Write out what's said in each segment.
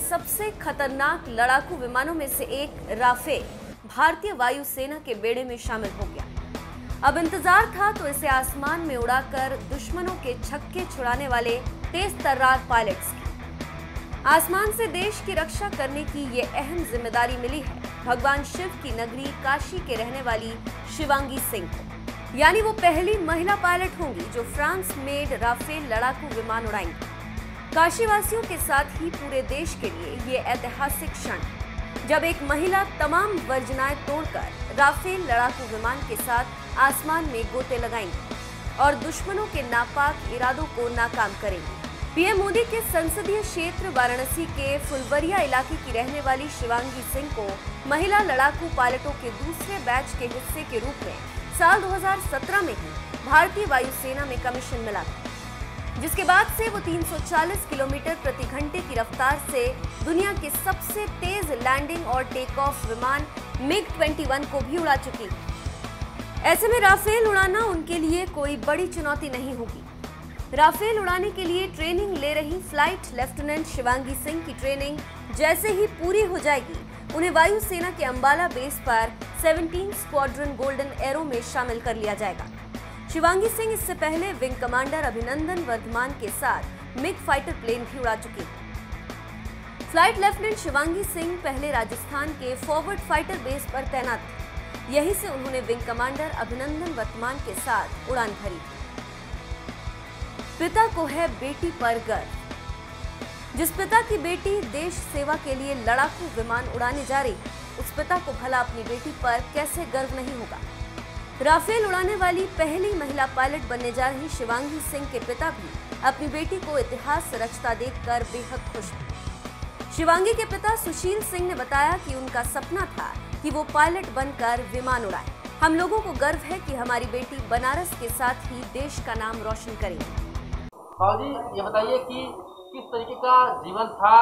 सबसे खतरनाक लड़ाकू विमानों में से एक राफेल भारतीय वायुसेना के बेड़े में शामिल हो गया। अब इंतज़ार था तो इसे आसमान में उड़ाकर दुश्मनों के छक्के छुड़ाने वाले तेज तर्रार पायलट्स की। आसमान से देश की रक्षा करने की ये अहम ज़िम्मेदारी मिली है। भगवान शिव की नगरी काशी के रहने वाली शिवांगी सिंह को। यानी वो पहली महिला पायलट होंगी जो फ्रांस मेड राफेल लड़ाकू विमान उड़ाएँगी। काशी वासियों के साथ ही पूरे देश के लिए ये ऐतिहासिक क्षण। जब एक महिला तमाम वर्जनाएँ तोड़कर राफेल लड़ाकू विमान के साथ आसमान में गोते लगाएँगी और दुश्मनों के नापाक इरादों को नाकाम करेंगी। पीएम मोदी के संसदीय क्षेत्र वाराणसी के फुलवरिया इलाके की रहने वाली शिवांगी सिंह को महिला लड़ाकू पायलटों के दूसरे बैच के हिस्से के रूप में साल 2017 में ही भारतीय वायुसेना में कमीशन मिला था। जिसके बाद से वो 340 किलोमीटर प्रति घंटे की रफ्तार से दुनिया के सबसे तेज लैंडिंग और टेक ऑफ़ विमान मिग 21 को भी उड़ा चुकी। ऐसे में राफेल उड़ाना उनके लिए कोई बड़ी चुनौती नहीं होगी। राफेल उड़ाने के लिए ट्रेनिंग ले रही फ़्लाइट लेफ्टिनेंट शिवांगी सिंह की ट्रेनिंग जैसे ही पूरी हो जाएगी, उन्हें वायुसेना के अंबाला बेस पर 17 स्क्वाड्रन गोल्डन एरो में शामिल कर लिया जाएगा। शिवांगी सिंह इससे पहले विंग कमांडर अभिनंदन वर्धमान के साथ मिग फाइटर प्लेन भी उड़ा चुकी। फ़्लाइट लेफ्टिनेंट शिवांगी सिंह पहले राजस्थान के फॉरवर्ड फाइटर बेस पर तैनात थे। यहीं से उन्होंने विंग कमांडर अभिनंदन वर्तमान के साथ उड़ान भरी। पिता को है बेटी पर गर्व। जिस पिता की बेटी देश सेवा के लिए लड़ाकू विमान उड़ाने जा रही, उस पिता को भला अपनी बेटी पर कैसे गर्व नहीं होगा? राफेल उड़ाने वाली पहली महिला पायलट बनने जा रही शिवांगी सिंह के पिता भी अपनी बेटी को इतिहास रचता देखकर बेहद खुश हैं। शिवांगी के पिता सुशील सिंह ने बताया कि उनका सपना था कि वो पायलट बनकर विमान उड़ाए। हम लोगों को गर्व है कि हमारी बेटी बनारस के साथ ही देश का नाम रोशन करेगी। ये बताइए कि किस तरीके का जीवन था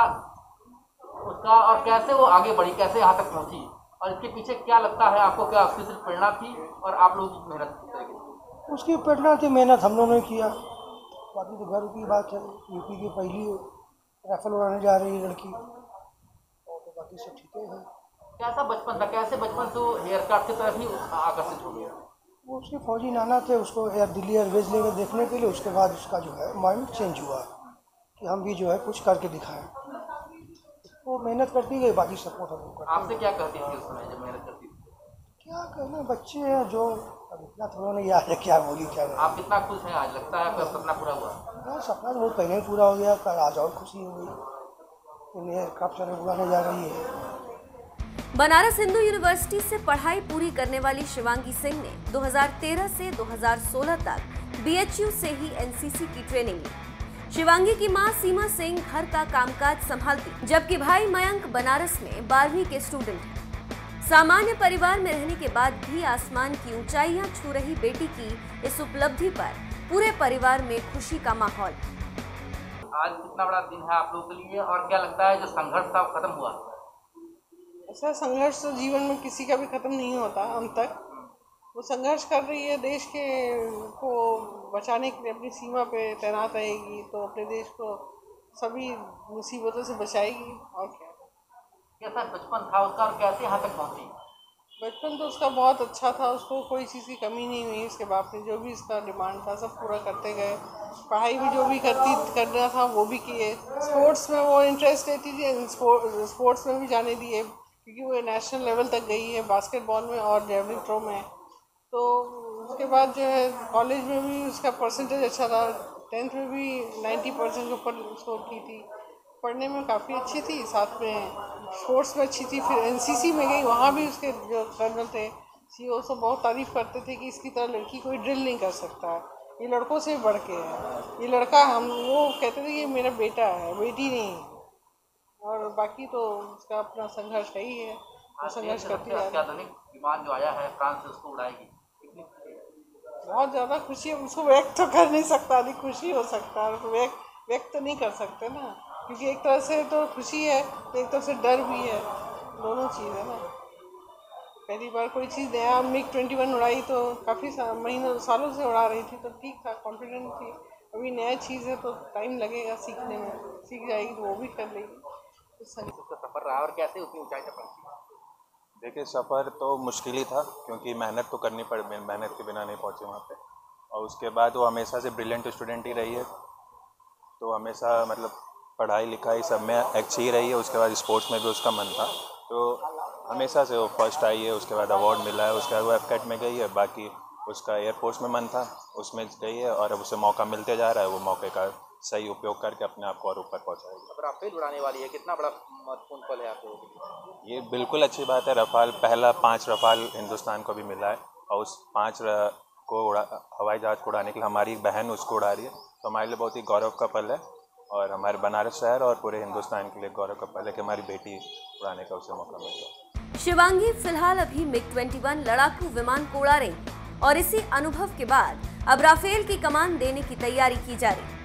उसका और कैसे वो आगे बढ़ी, कैसे यहाँ तक पहुँची? और इसके पीछे क्या लगता है आपको क्या उसकी सिर्फ़ प्रेरणा थी और आप लोगों की मेहनत उसकी प्रेरणा थी मेहनत हम लोगों ने किया। बाकी तो गर्व की बात है यूपी की पहली राइफल उड़ाने जा रही है लड़की। और तो बाकी सब ठीक है। कैसा बचपन था? कैसे बचपन से हेयर एयरक्राफ्ट की तरफ़ ही आकर्षित हो गया? वो उसके फौजी नाना थे उसको एयर दिल्ली एयरवेज लेकर देखने के लिए उसके बाद उसका जो है माइंड चेंज हुआ कि हम भी जो है कुछ करके दिखाएँ। वो मेहनत करती गई बाकी सपोर्ट हम लोग आपसे क्या कहती थी उस समय जब मेहनत करती थी? क्या कहना बच्चे हैं जो अब इतना थोड़ा नहीं याद है क्या बोली क्या नहीं आप कितना खुश हैं आज? लगता है आपका सपना पूरा हुआ। हाँ सपना तो बहुत पहले ही पूरा हो गया कल आज और खुशी हो गई इन्हें एयरक्राफ्ट उड़ाने जा रही है। बनारस हिंदू यूनिवर्सिटी से पढ़ाई पूरी करने वाली शिवांगी सिंह ने 2013 से 2016 तक बीएचयू से ही एनसीसी की ट्रेनिंग ली। शिवांगी की माँ सीमा सिंह घर का कामकाज संभालती जबकि भाई मयंक बनारस में बारहवीं के स्टूडेंट हैं। सामान्य परिवार में रहने के बाद भी आसमान की ऊंचाइयाँ छू रही बेटी की इस उपलब्धि पर पूरे परिवार में खुशी का माहौल। आज कितना बड़ा दिन है आप लोगों के लिए और क्या लगता है जो संघर्ष था वो खत्म हुआ? ऐसा संघर्ष तो जीवन में किसी का भी खत्म नहीं होता अंत तक। वो संघर्ष कर रही है देश के को बचाने के लिए अपनी सीमा पे तैनात रहेगी तो अपने देश को सभी मुसीबतों से बचाएगी और क्या। कैसा बचपन था उसका और कैसे यहाँ तक पहुँची? बचपन तो उसका बहुत अच्छा था उसको कोई चीज़ की कमी नहीं हुई उसके बाप ने जो भी उसका डिमांड था सब पूरा करते गए। पढ़ाई भी जो भी करती करना था वो भी किए। स्पोर्ट्स में वो इंटरेस्ट लेती थी स्पोर्ट्स में भी जाने दिए क्योंकि वो नेशनल लेवल तक गई है बास्केटबॉल में और जेवलिन थ्रो में। तो उसके बाद जो है कॉलेज में भी उसका परसेंटेज अच्छा था। टेंथ में भी नाइन्टी परसेंट के ऊपर स्कोर की थी। पढ़ने में काफ़ी अच्छी थी। साथ में स्पोर्ट्स में अच्छी थी। फिर एनसीसी में गई वहाँ भी उसके जो कर्नल थे सी ओ सब बहुत तारीफ़ करते थे कि इसकी तरह लड़की कोई ड्रिल नहीं कर सकता। ये लड़कों से बढ़ के है। ये लड़का हम वो कहते थे कि मेरा बेटा है बेटी नहीं है। और बाकी तो उसका अपना संघर्ष है ही। है वो संघर्ष करती है विमान जो आया है फ्रांस से उसको उड़ाएगी। है बहुत ज़्यादा खुशी है। उसको व्यक्त तो कर नहीं सकता नहीं खुशी हो सकता है। तो व्यक्त व्यक्त तो नहीं कर सकते ना। क्योंकि एक तरह से तो खुशी है तो एक तरह से डर भी है। दोनों चीज़ है ना। पहली बार कोई चीज़ नया मिग ट्वेंटी वन उड़ाई तो काफ़ी सा, महीनों सालों से उड़ा रही थी तो ठीक था कॉन्फिडेंट थी। अभी नया चीज़ है तो टाइम लगेगा सीखने में सीख जाएगी तो वो भी कर लेगी। उसका सफ़र रहा और कैसे उतनी ऊंचाई पहुँची? देखिए, सफ़र तो मुश्किल ही था, क्योंकि मेहनत तो करनी पड़, मेहनत के बिना नहीं पहुँचे वहाँ पे। और उसके बाद वो हमेशा से ब्रिलियंट स्टूडेंट ही रही है। तो हमेशा मतलब पढ़ाई लिखाई सब में अच्छी ही रही है, उसके बाद स्पोर्ट्स में भी उसका मन था। तो हमेशा से वो फ़र्स्ट आई है, उसके बाद अवार्ड मिला है, उसके बाद वो एफ़ में गई है, बाकी उसका एयरफोर्स में मन था, उसमें गई है और अब उसे मौका मिलते जा रहा है, वो मौके का सही उपयोग करके अपने आप को और ऊपर पहुँचाएगी। अब राफेल उड़ाने वाली है कितना बड़ा महत्वपूर्ण पल है आपके लिए? ये बिल्कुल अच्छी बात है रफ़ाल पहला पाँच रफ़ाल हिंदुस्तान को भी मिला है और उस पाँच को उड़ा हवाई जहाज़ को उड़ाने के लिए हमारी एक बहन उसको उड़ा रही है। तो हमारे लिए बहुत ही गौरव का पल है और हमारे बनारस शहर और पूरे हिंदुस्तान के लिए गौरव का पल है कि हमारी बेटी उड़ाने का उसे मौका मिल गया। शिवांगी फ़िलहाल अभी मिग 21 लड़ाकू विमान को उड़ा रही और इसी अनुभव के बाद अब राफेल की कमान देने की तैयारी की जा रही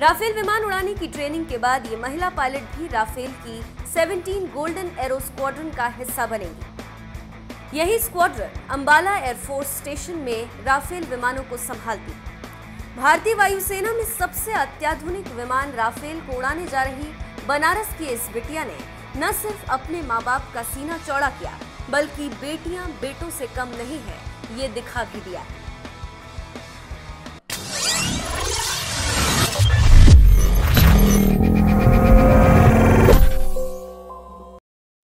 राफेल विमान उड़ाने की ट्रेनिंग के बाद ये महिला पायलट भी राफेल की 17 गोल्डन एरो स्क्वाड्रन का हिस्सा बनेंगी। यही squadron Ambala air force station में राफेल विमानों को संभालती। भारतीय वायुसेना में सबसे अत्याधुनिक विमान राफेल को उड़ाने जा रही बनारस की इस बिटिया ने न सिर्फ़ अपने माँ बाप का सीना चौड़ा किया, बल्कि बेटियाँ बेटों से कम नहीं है, ये दिखा भी दिया।